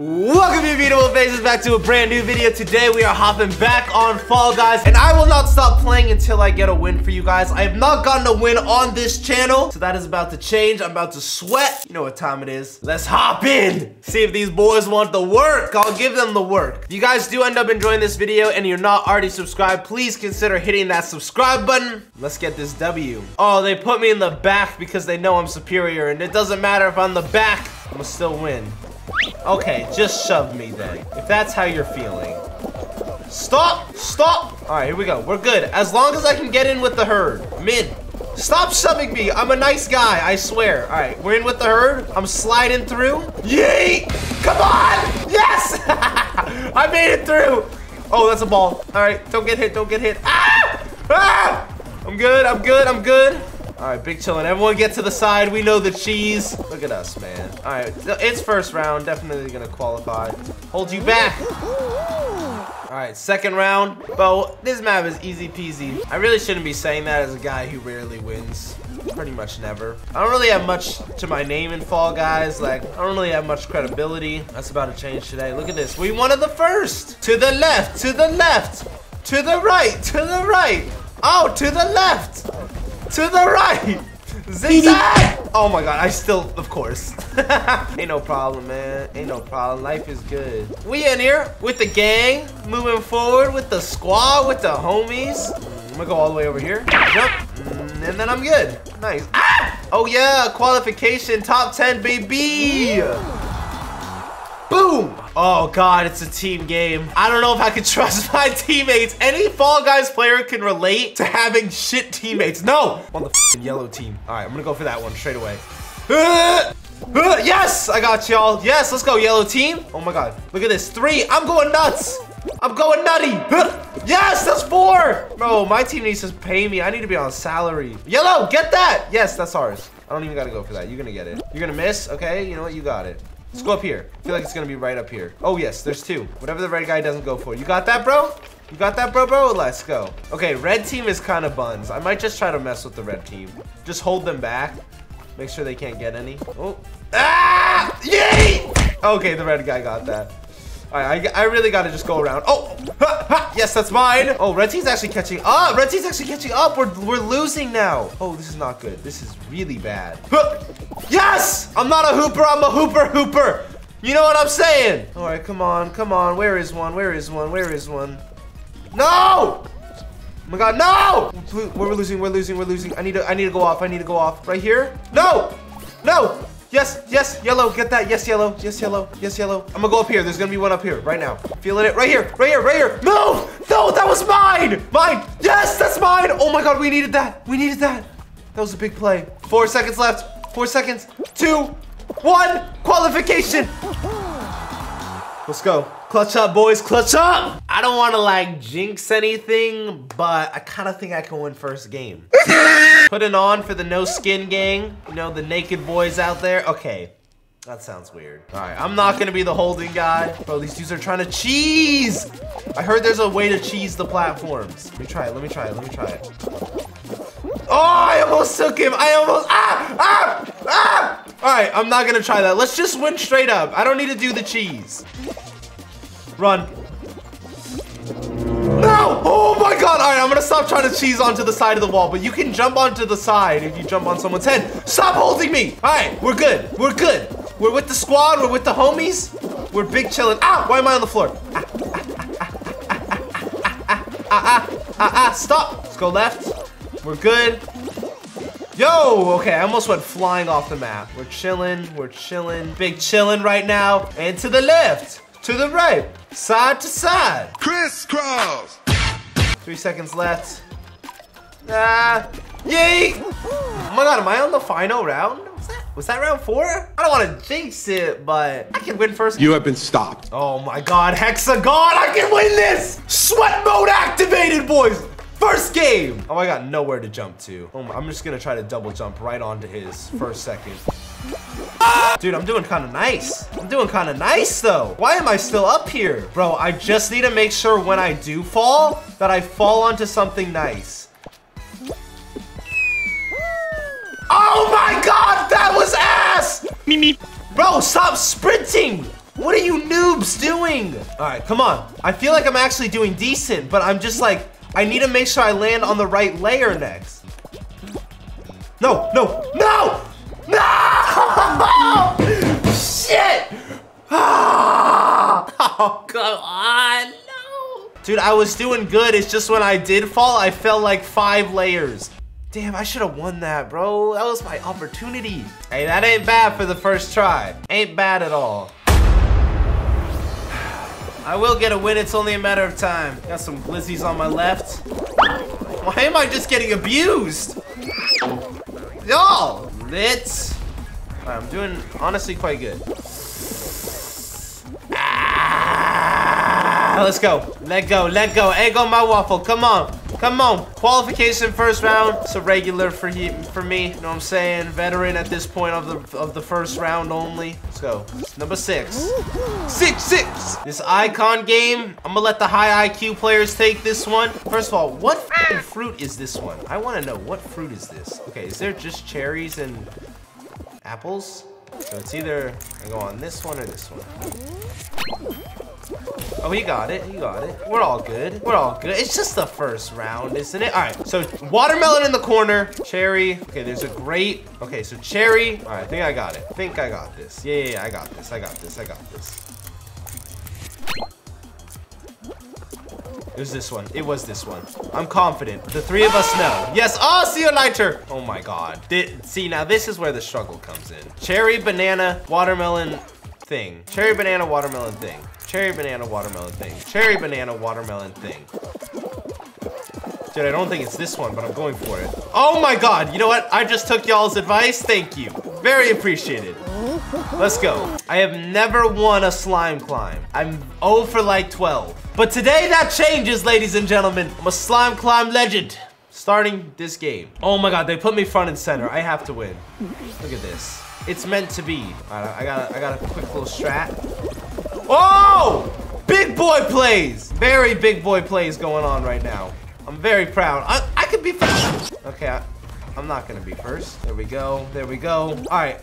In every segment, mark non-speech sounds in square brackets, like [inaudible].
Welcome you beautiful faces back to a brand new video. Today we are hopping back on Fall Guys and I will not stop playing until I get a win for you guys. I have not gotten a win on this channel, so that is about to change. I'm about to sweat. You know what time it is. Let's hop in. See if these boys want the work. I'll give them the work. If you guys do end up enjoying this video and you're not already subscribed, please consider hitting that subscribe button. Let's get this W. Oh, they put me in the back because they know I'm superior and it doesn't matter if I'm the back, I'm gonna still win. Okay, just shove me then. If that's how you're feeling. Stop! Stop! Alright, here we go. We're good. As long as I can get in with the herd. Mid. Stop shoving me. I'm a nice guy, I swear. Alright, we're in with the herd. I'm sliding through. Yay! Come on! Yes! [laughs] I made it through! Oh, that's a ball. Alright, don't get hit, don't get hit. Ah! Ah! I'm good, I'm good, I'm good. All right, big chillin'. Everyone get to the side. We know the cheese. Look at us, man. All right, it's first round. Definitely gonna qualify. Hold you back. All right, second round. But this map is easy peasy. I really shouldn't be saying that as a guy who rarely wins. Pretty much never. I don't really have much to my name in Fall Guys. Like, I don't really have much credibility. That's about to change today. Look at this. We wanted the first. To the left, to the left, to the right, to the right. Oh, to the left. To the right! Zigzag! Oh my god, I still, of course. [laughs] Ain't no problem, man. Ain't no problem. Life is good. We in here with the gang, moving forward with the squad, with the homies. I'm gonna go all the way over here. Jump. Mm, and then I'm good. Nice. Ah! Oh yeah, qualification, top 10, baby! Boom! Oh god, it's a team game. I don't know if I can [laughs] trust my teammates. Any Fall Guys player can relate to having shit teammates. No! I'm on the yellow team. All right, I'm gonna go for that one straight away. Uh, uh, yes! I got y'all. Yes, let's go, yellow team. Oh my god, look at this. Three, I'm going nuts. I'm going nutty. Uh, yes, that's four. Bro, my team needs to pay me. I need to be on salary. Yellow, get that. Yes, that's ours. I don't even gotta go for that. You're gonna get it. You're gonna miss, okay? You know what? You got it. Let's go up here. I feel like it's gonna be right up here. Oh yes, there's two. Whatever the red guy doesn't go for. You got that, bro? You got that, bro, bro? Let's go. Okay, red team is kind of buns. I might just try to mess with the red team. Just hold them back. Make sure they can't get any. Oh. Ah! Yay! Okay, the red guy got that. I, I really got to just go around. Oh, ha, ha, yes, that's mine. Oh, red team's actually catching up. Red team's actually catching up. We're, we're losing now. Oh, this is not good. This is really bad. Yes! I'm not a hooper. I'm a hooper hooper. You know what I'm saying? All right, come on, come on. Where is one? Where is one? Where is one? No! Oh my god, no! We're losing, we're losing, we're losing. I need to I need to go off. I need to go off. Right here? No! No! Yes, yes, yellow, get that. Yes, yellow, yes, yellow, yes, yellow. I'm gonna go up here. There's gonna be one up here right now. Feeling it right here, right here, right here. No, no, that was mine. Mine. Yes, that's mine. Oh my God, we needed that. We needed that. That was a big play. Four seconds left. Four seconds. Two, one. Qualification. Let's go. Clutch up, boys, clutch up! I don't want to like jinx anything, but I kind of think I can win first game. [laughs] Putting on for the no skin gang, you know, the naked boys out there. Okay, that sounds weird. All right, I'm not gonna be the holding guy. Bro, these dudes are trying to cheese! I heard there's a way to cheese the platforms. Let me try it, let me try it, let me try it. Oh, I almost took him. I almost, ah, ah, ah. All right, I'm not gonna try that. Let's just win straight up. I don't need to do the cheese. Run. No! Oh my god! Alright, I'm gonna stop trying to cheese onto the side of the wall, but you can jump onto the side if you jump on someone's head. Stop holding me! Alright, we're good. We're good. We're with the squad. We're with the homies. We're big chilling. Ah! Why am I on the floor? Ah, ah, ah, ah, ah, stop! Let's go left. We're good. Yo, okay, I almost went flying off the map. We're chilling, we're chilling. Big chilling right now. And to the left, to the right, side to side. Crisscross. Three seconds left. Ah, yay! Oh my god, am I on the final round? Was that, was that round four? I don't want to jinx it, but I can win first. You have been stopped. Oh my god, Hex-A-Gone, I can win this! Sweat mode activated, boys! First game! Oh, I got nowhere to jump to. Oh, I'm just gonna try to double jump right onto his first second. Dude, I'm doing kind of nice. I'm doing kind of nice, though. Why am I still up here? Bro, I just need to make sure when I do fall, that I fall onto something nice. Oh my god, that was ass! Me, me. Bro, stop sprinting! What are you noobs doing? All right, come on. I feel like I'm actually doing decent, but I'm just like, I need to make sure I land on the right layer next. No, no, no! No! [laughs] Shit! [laughs] oh, come on, no! Dude, I was doing good. It's just when I did fall, I fell like five layers. Damn, I should have won that, bro. That was my opportunity. Hey, that ain't bad for the first try. Ain't bad at all. [sighs] I will get a win. It's only a matter of time. Got some glizzies on my left. Why am I just getting abused? Y'all, lit. I'm doing honestly quite good. Ah, let's go. Let go. Let go. Egg on my waffle. Come on. Come on. Qualification first round. It's a regular for he, for me. You know what I'm saying? Veteran at this point of the of the first round only. Let's go. Number six. Six, six. This icon game, I'm gonna let the high IQ players take this one. First of all, what fruit is this one? I wanna know, what fruit is this? Okay, is there just cherries and apples? So it's either I go on this one or this one. Oh, he got it. He got it. We're all good. We're all good. It's just the first round, isn't it? All right. So watermelon in the corner. Cherry. Okay, there's a grape. Okay, so cherry. All right, I think I got it. I think I got this. Yeah, yeah, yeah, I got this. I got this. I got this. It was this one. It was this one. I'm confident. The three of us know. Yes. Oh, see you later. Oh my God. Th see, now this is where the struggle comes in. Cherry, banana, watermelon thing. Cherry, banana, watermelon thing. Cherry, banana, watermelon thing. Cherry, banana, watermelon thing. Dude, I don't think it's this one, but I'm going for it. Oh my God. You know what? I just took y'all's advice. Thank you. Very appreciated. Let's go. I have never won a slime climb. I'm 0 for like 12. But today that changes, ladies and gentlemen. I'm a slime climb legend. Starting this game. Oh my God, they put me front and center. I have to win. Look at this. It's meant to be. Right, I got, got a quick little strat. Oh! Big boy plays! Very big boy plays going on right now. I'm very proud. I, I could be first. Okay, I, I'm not gonna be first. There we go, there we go. All right,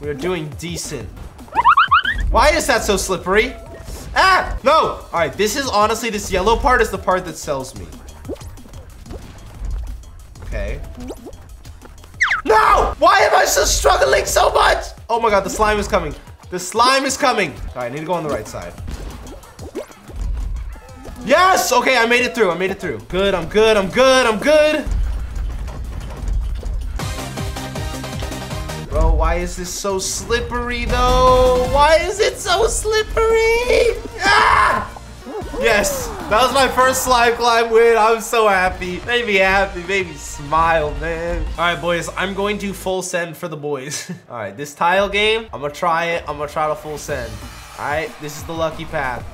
we're doing decent. Why is that so slippery? Ah, no. All right, this is honestly, this yellow part is the part that sells me. Okay. No! Why am I so struggling so much? Oh my God, the slime is coming. The slime is coming. All right, I need to go on the right side. Yes! Okay, I made it through. I made it through. Good, I'm good, I'm good, I'm good. Bro, why is this so slippery though? Why is it so slippery? Ah! Yes, that was my first slime climb win. I'm so happy. Made me happy, made me smile, man. All right, boys, I'm going to full send for the boys. [laughs] All right, this tile game, I'm gonna try it. I'm gonna try to full send. All right, this is the lucky path.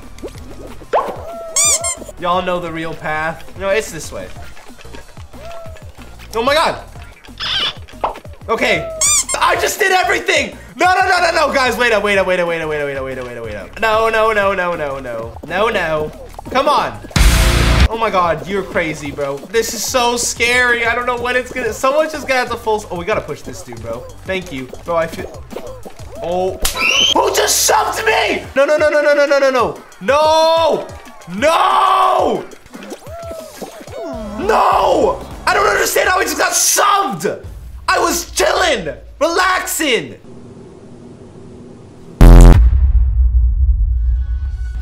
Y'all know the real path. No, it's this way. Oh my God. Okay, I just did everything. No, no, no, no, no, guys, wait up, wait up, wait up, wait up, wait up, wait up, wait up, wait up, wait up. No, no, no, no, no, no, no, no. Come on. Oh my God, you're crazy, bro. This is so scary. I don't know when it's gonna. Someone's just gonna have to full. Oh, we gotta push this dude, bro. Thank you, bro. I feel. Oh, who just shoved me? No, no, no, no, no, no, no, no, no, no, no, no. I don't understand how he just got shoved. I was chilling, relaxing.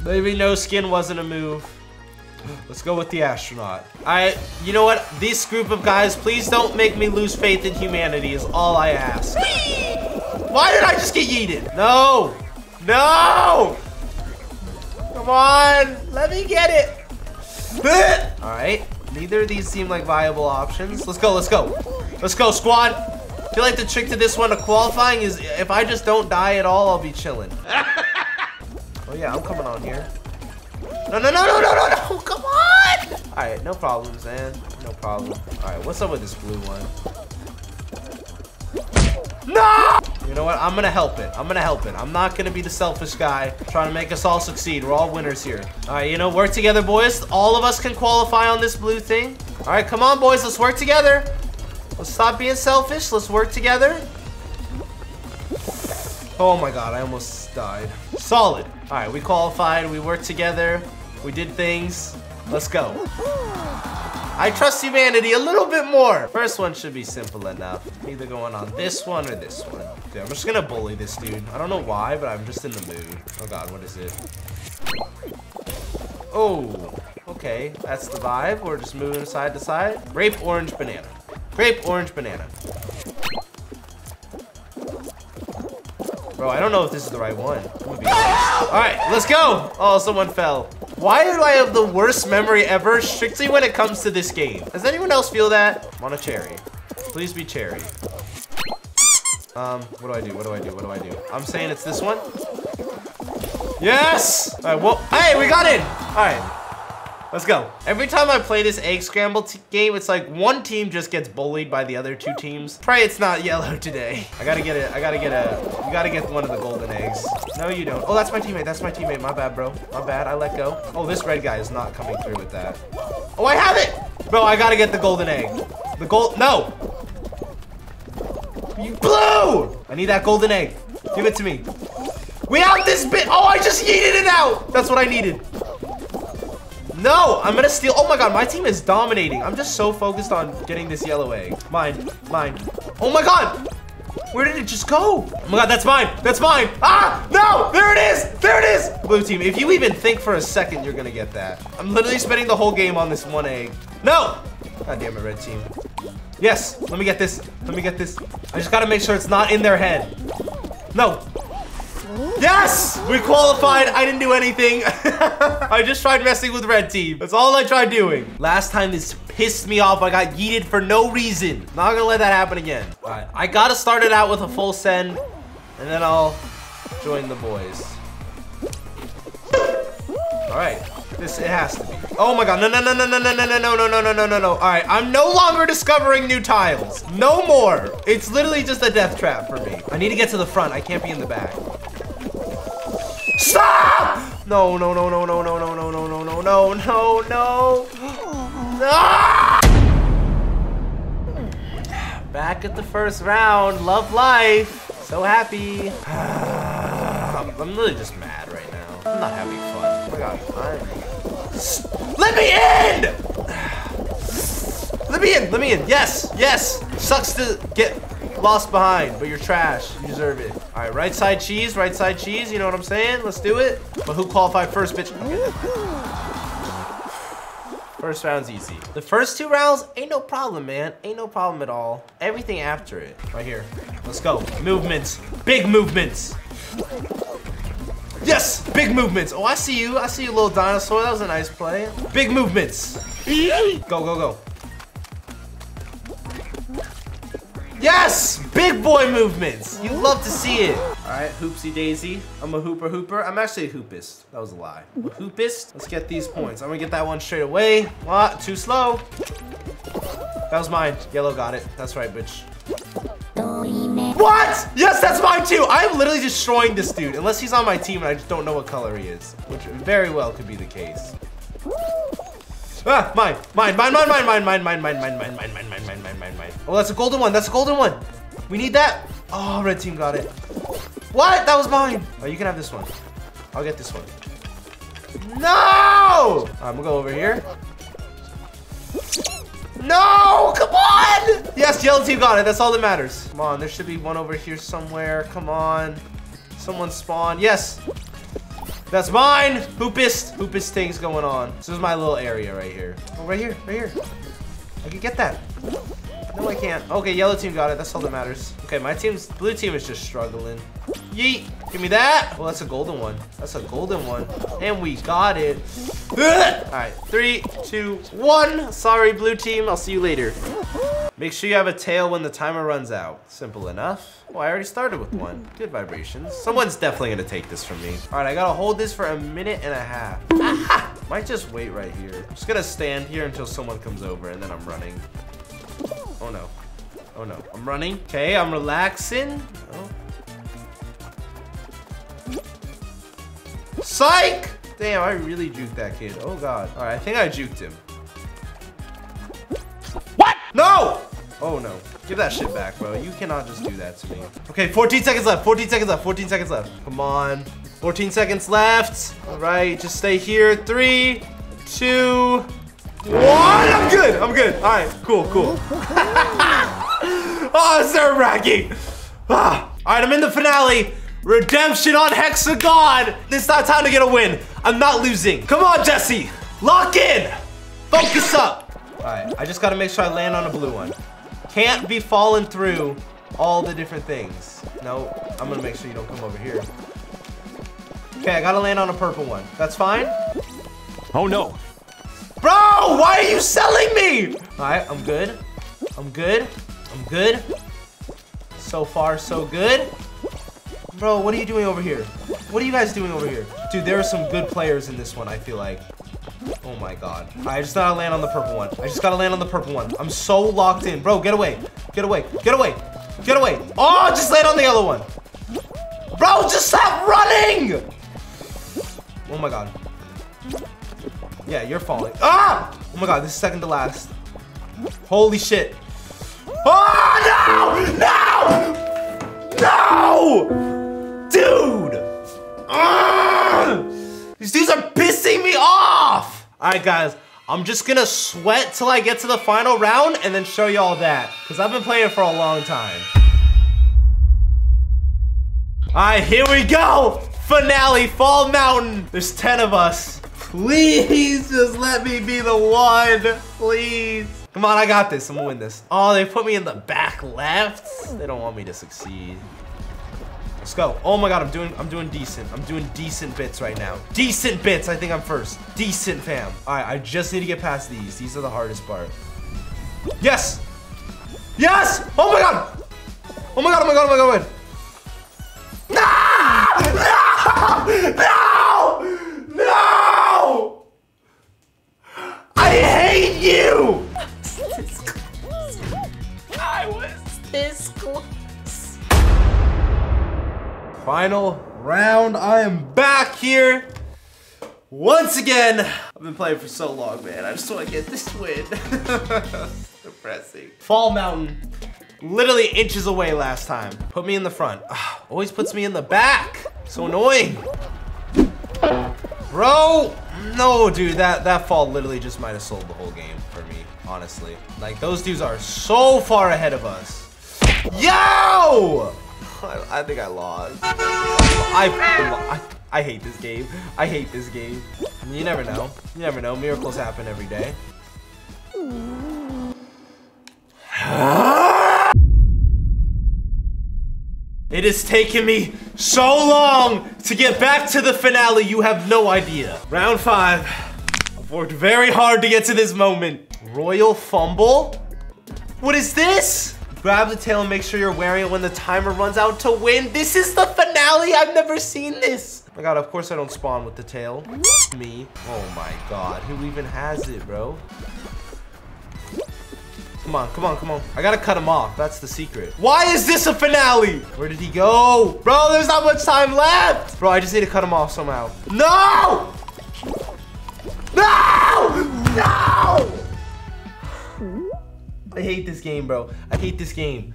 Maybe no skin wasn't a move. Let's go with the astronaut. I, you know what? This group of guys, please don't make me lose faith in humanity is all I ask. Why did I just get yeeted? No, no. Come on, let me get it. [laughs] All right, neither of these seem like viable options. Let's go, let's go. Let's go, squad. I feel like the trick to this one to qualifying is if I just don't die at all, I'll be chilling. [laughs] oh yeah, I'm coming on here. No, no, no, no, no, no, no, come on! All right, no problems, man. No problem. All right, what's up with this blue one? No! You know what? I'm gonna help it. I'm gonna help it. I'm not gonna be the selfish guy trying to make us all succeed. We're all winners here. All right, you know, work together, boys. All of us can qualify on this blue thing. All right, come on, boys. Let's work together. Let's stop being selfish. Let's work together. Oh my god, I almost died. Solid. All right, we qualified. We worked together. We did things. Let's go. I trust humanity a little bit more. First one should be simple enough. Either going on this one or this one. Okay, I'm just gonna bully this dude. I don't know why, but I'm just in the mood. Oh God, what is it? Oh, okay. That's the vibe. We're just moving side to side. Grape, orange, banana. Grape, orange, banana. Bro, I don't know if this is the right one. All right, let's go. Oh, someone fell. Why do I have the worst memory ever strictly when it comes to this game? Does anyone else feel that? I'm on a cherry. Please be cherry. Um, what do I do? What do I do? What do I do? I'm saying it's this one. Yes! All right, well, hey, we got it! All right, let's go. Every time I play this egg scramble game, it's like one team just gets bullied by the other two teams. Pray it's not yellow today. I gotta get it. I gotta get a, you gotta get one of the golden eggs. No, you don't. Oh, that's my teammate. That's my teammate. My bad, bro. My bad. I let go. Oh, this red guy is not coming through with that. Oh, I have it! Bro, I gotta get the golden egg. The gold, no! You blue! I need that golden egg. Give it to me. We out this bit. Oh, I just yeeted it out. That's what I needed. No, I'm gonna steal. Oh my god, my team is dominating. I'm just so focused on getting this yellow egg. Mine, mine. Oh my god. Where did it just go? Oh my god, that's mine. That's mine. Ah, no, there it is. There it is. Blue team, if you even think for a second, you're gonna get that. I'm literally spending the whole game on this one egg. No. God damn it, red team. Yes, let me get this. Let me get this. I just gotta make sure it's not in their head. No. Yes! We qualified. I didn't do anything. I just tried messing with red team. That's all I tried doing. Last time this pissed me off. I got yeeted for no reason. Not gonna let that happen again. All right, I gotta start it out with a full send, and then I'll join the boys. All right, this it has to be. Oh my god, no, no, no, no, no, no, no, no, no, no, no, no, no, no, no. All right, I'm no longer discovering new tiles. No more. It's literally just a death trap for me. I need to get to the front. I can't be in the back. Stop! No, no, no, no, no, no, no, no, no, no, no, no, no, no. Ah! Back at the first round. Love life. So happy. I'm, I'm really just mad right now. I'm not having fun. Oh my god. I'm... Let me in! Let me in. Let me in. Yes. Yes. Sucks to get lost behind, but you're trash. You deserve it. All right, right side cheese, right side cheese. You know what I'm saying? Let's do it. But who qualified first, bitch? First round's easy. The first two rounds, ain't no problem, man. Ain't no problem at all. Everything after it, right here. Let's go. Movements, big movements. Yes, big movements. Oh, I see you. I see you, little dinosaur. That was a nice play. Big movements. Go, go, go. Yes! Big boy movements! You love to see it. All right, hoopsie daisy. I'm a hooper hooper. I'm actually a hoopist. That was a lie. A hoopist. Let's get these points. I'm gonna get that one straight away. What? Too slow. That was mine. Yellow got it. That's right, bitch. What? Yes, that's mine too. I'm literally destroying this dude. Unless he's on my team and I just don't know what color he is. Which very well could be the case. Ah, mine, mine, mine, mine, mine, mine, mine, mine, mine, mine, mine, mine, mine, mine, mine, mine, mine, mine. Oh, that's a golden one. That's a golden one. We need that. Oh, red team got it. What? That was mine. Oh, you can have this one. I'll get this one. No! I'm gonna go over here. No! Come on! Yes, yellow team got it. That's all that matters. Come on, there should be one over here somewhere. Come on. Someone spawn. Yes. That's mine! Hoopist! Hoopist things going on. This is my little area right here. Oh, right here, right here. I can get that. No, I can't. Okay, yellow team got it. That's all that matters. Okay, my team's, blue team is just struggling. Yeet! Give me that! Well, that's a golden one. That's a golden one. And we got it. All right, three, two, one. Sorry, blue team. I'll see you later. Make sure you have a tail when the timer runs out. Simple enough. Oh, I already started with one. Good vibrations. Someone's definitely gonna take this from me. All right, I gotta hold this for a minute and a half. [laughs] Might just wait right here. I'm just gonna stand here until someone comes over and then I'm running. Oh no. Oh no. I'm running. Okay, I'm relaxing. Oh. Psych! Damn, I really juked that kid. Oh god. All right, I think I juked him. Oh no. Give that shit back, bro. You cannot just do that to me. Okay, 14 seconds left. 14 seconds left. 14 seconds left. Come on. 14 seconds left. All right, just stay here. Three, two, one. I'm good. I'm good. All right, cool, cool. [laughs] oh, it's nerve wracking. Ah. All right, I'm in the finale. Redemption on Hex-A-Gone. It's not time to get a win. I'm not losing. Come on, Jesse. Lock in. Focus up. All right, I just got to make sure I land on a blue one. Can't be falling through all the different things. No, I'm gonna make sure you don't come over here. Okay, I gotta land on a purple one. That's fine? Oh no. Bro, why are you selling me? All right, I'm good. I'm good. I'm good. So far, so good. Bro, what are you doing over here? What are you guys doing over here? Dude, there are some good players in this one, I feel like. Oh my god. I just gotta land on the purple one. I just gotta land on the purple one. I'm so locked in. Bro, get away. Get away. Get away. Get away. Oh, just land on the other one. Bro, just stop running! Oh my god. Yeah, you're falling. Ah! Oh my god, this is second to last. Holy shit. Oh, no! No! No! Dude! Ah! These dudes are me off! Alright, guys. I'm just gonna sweat till I get to the final round and then show y'all that. Because I've been playing for a long time. Alright, here we go! Finale, Fall Mountain. There's 10 of us. Please just let me be the one. Please. Come on, I got this. I'm gonna win this. Oh, they put me in the back left. They don't want me to succeed. Let's go. Oh my god, I'm doing I'm doing decent. I'm doing decent bits right now. Decent bits. I think I'm first. Decent fam. Alright, I just need to get past these. These are the hardest part. Yes! Yes! Oh my god! Oh my god, oh my god, oh my god, oh god. No! No! No! I hate you! I was [laughs] this close. Final round. I am back here. Once again. I've been playing for so long, man. I just want to get this win. [laughs] Depressing. Fall Mountain. Literally inches away last time. Put me in the front. Ugh, [sighs] always puts me in the back. So annoying. Bro. No, dude. That, that fall literally just might have sold the whole game for me, honestly. Like, those dudes are so far ahead of us. Yo! I, [laughs] I think I lost. I, I I hate this game. I hate this game. You never know. You never know. Miracles happen every day. It has taken me so long to get back to the finale, you have no idea. Round five. I've worked very hard to get to this moment. Royal fumble? What is this? Grab the tail and make sure you're wearing it when the timer runs out to win. This is the finale. I've never seen this. Oh my god, of course I don't spawn with the tail. Me. Oh my god, who even has it, bro? Come on, come on, come on. I gotta cut him off. That's the secret. Why is this a finale? Where did he go? Bro, there's not much time left. Bro, I just need to cut him off somehow. No! No! This game, bro. I hate this game.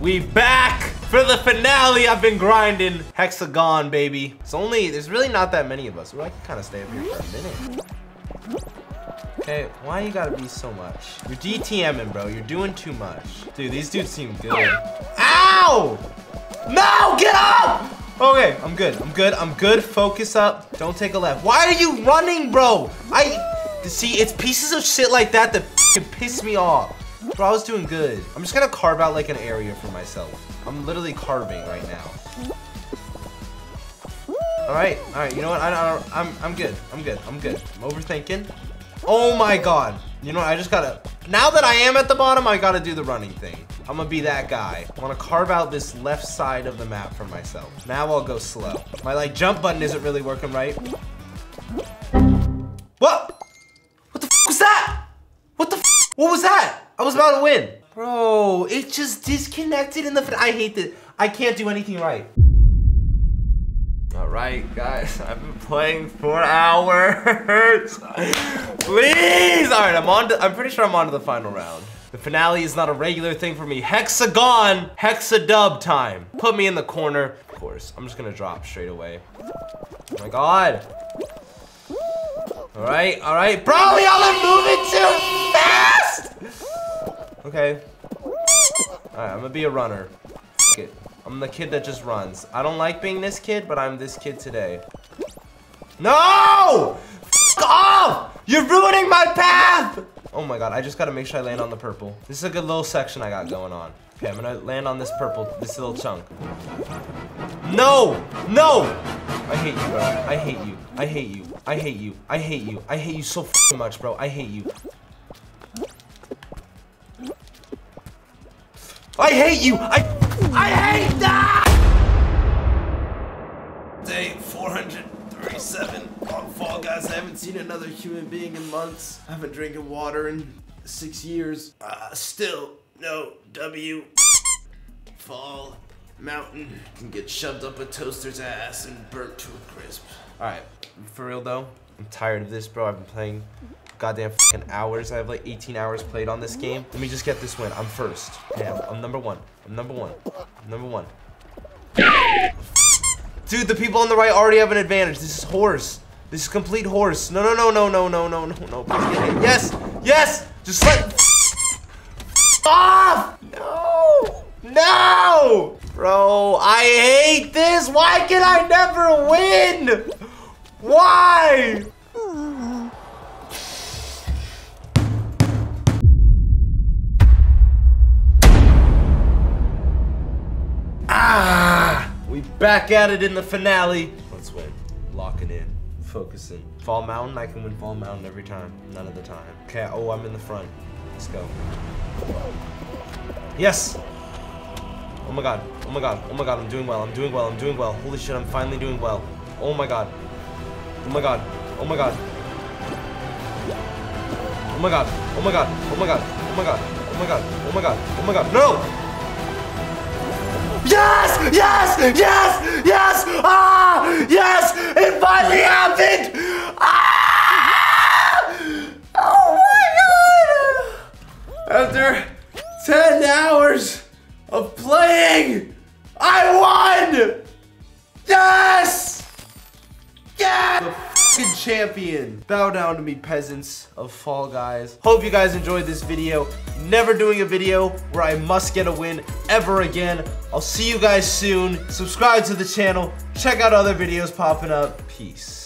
We back for the finale. I've been grinding. Hex-A-Gone, baby. It's only, there's really not that many of us. Well, I can kind of stay up here for a minute. Okay, why you gotta be so much? You're DTMing, bro. You're doing too much. Dude, these dudes seem good. Ow! No, get up! Okay, I'm good. I'm good. I'm good. Focus up. Don't take a left. Why are you running, bro? I see. It's pieces of shit like that that piss me off. Bro, I was doing good. I'm just gonna carve out like an area for myself. I'm literally carving right now. All right, all right. You know what? I, I, I'm I'm good. I'm good. I'm good. I'm overthinking. Oh my god. You know what? I just gotta. Now that I am at the bottom, I gotta do the running thing. I'm gonna be that guy. I wanna carve out this left side of the map for myself. Now I'll go slow. My like jump button isn't really working right. What? Was that? What the f What was that? I was about to win. Bro, it just disconnected in the I hate this. I can't do anything right. All right, guys, [laughs] I've been playing for hours. [laughs] Please, all right, I'm on. To, I'm pretty sure I'm on to the final round. The finale is not a regular thing for me. Hex-A-Gone, hexadub time. Put me in the corner. Of course. I'm just gonna drop straight away. Oh my god. All right, all right. Bro, y'all are moving too fast! Okay. All right, I'm gonna be a runner. I'm the kid that just runs. I don't like being this kid, but I'm this kid today. No! F off! You're ruining my path! Oh my god, I just gotta make sure I land on the purple. This is a good little section I got going on. Okay, I'm gonna land on this purple, this little chunk. No! No! I hate you, bro. I hate you. I hate you. I hate you. I hate you. I hate you so much, bro. I hate you. I hate you! I I hate that! Day 437 on Fall Guys. I haven't seen another human being in months. I haven't drinking water in six years. Uh, still no W. Fall Mountain can get shoved up a toaster's ass and burnt to a crisp. Alright, for real though, I'm tired of this, bro. I've been playing goddamn fucking hours. I have like 18 hours played on this game. Let me just get this win. I'm first. Okay, I'm, number one. I'm number one. I'm number one. Dude, the people on the right already have an advantage. This is horse. This is complete horse. No, no, no, no, no, no, no, no, no. Yes, yes. Just let off. No, no, bro. I hate this. Why can I never win? Why? Ah! We back at it in the finale. Let's win. Locking in. Focusing. Fall Mountain, I can win Fall Mountain every time. None of the time. Okay, oh, I'm in the front. Let's go. Yes! Oh my god. Oh my god. Oh my god, I'm doing well. I'm doing well. I'm doing well. Holy shit, I'm finally doing well. Oh my god. Oh my god. Oh my god. Oh my god. Oh my god. Oh my god. Oh my god. Oh my god. Oh my god. Oh my god. No! Yes! Yes! Yes! Yes! Ah! Yes! It finally happened! Ah! Oh my god! After 10 hours of playing, I won! Yes! Yeah! The champion. Bow down to me, peasants of Fall Guys. Hope you guys enjoyed this video. Never doing a video where I must get a win ever again. I'll see you guys soon. Subscribe to the channel. Check out other videos popping up. Peace.